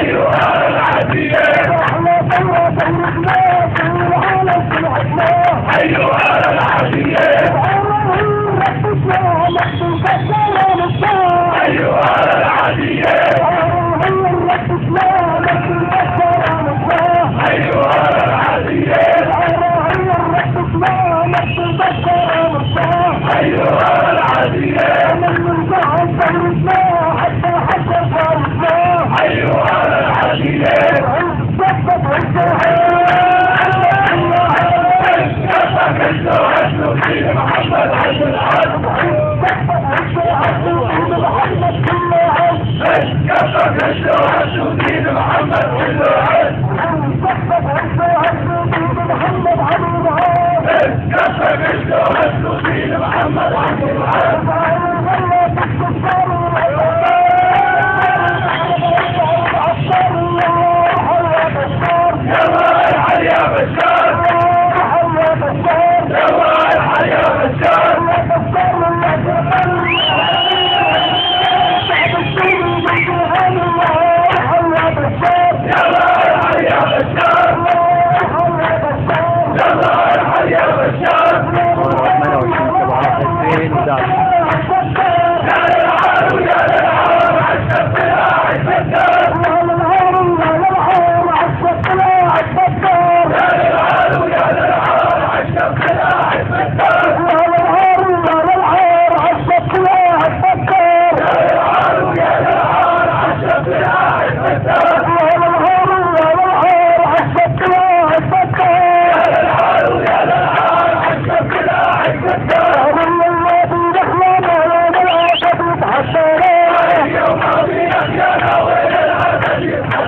أيها العاديات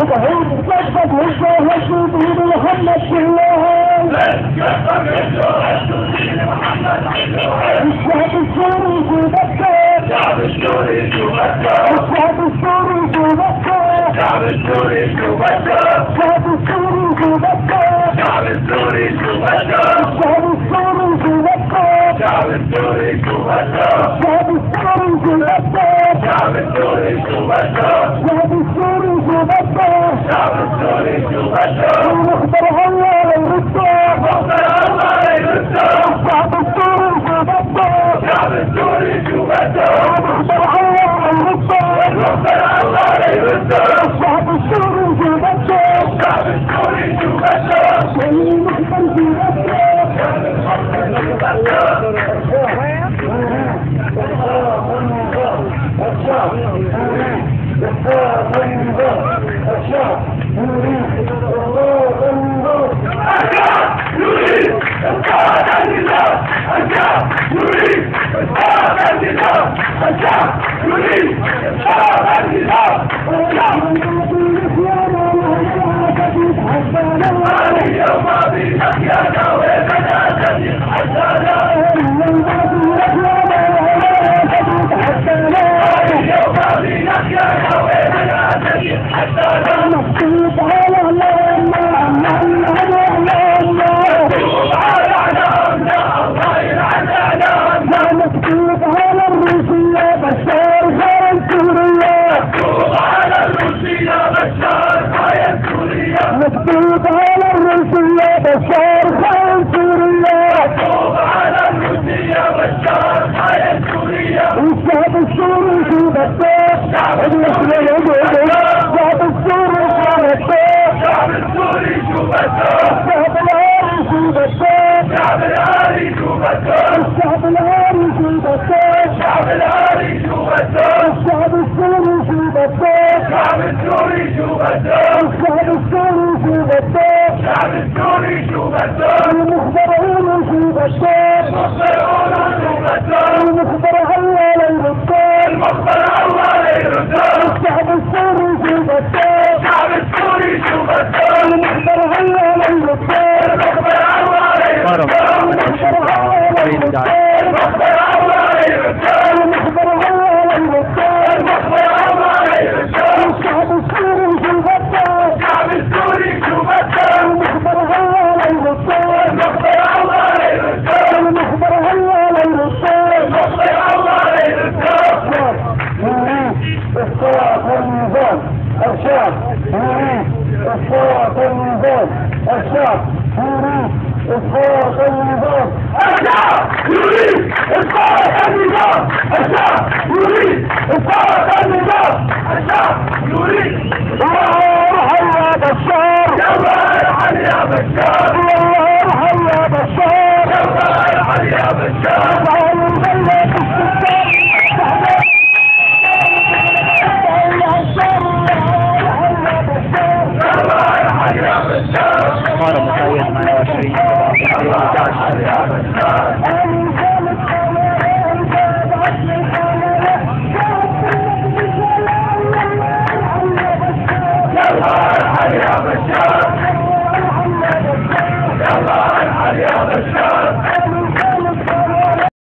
وتهز كشفك وجهه واسمه بيد محمد كلها الشعب السوري في مكة الشعب السوري في مكة الشعب السوري في مكة الشعب السوري في مكة الشعب السوري في مكة الشعب السوري في مكة الشعب السوري في مكة الشعب السوري في مكة الشعب السوري في مكة الشعب السوري في مكة السوري شو مكتوب على الروسية بشار خان سوريا مكتوب على الروسية بشار خان سوريا مكتوب على الروسية بشار خاين سوريا الشعب السوري شو بده الشعب السوري شو بده الشعب السوري شو بده الشعب العاري شو بده الشعب الشعب العاري شو بده الشعب الشعب السوري شو بده الشعب السوري شو بده الشعب السوري شو بده الشعب السوري شو بده المخبرين شو بده مخبرون شو بده المخبر هلا ليرده المخبر الله ليرده الشعب السوري شو بده الشعب ಮಾಡಿದ್ದಾರೆ النظام. يريد إسقاط النظام.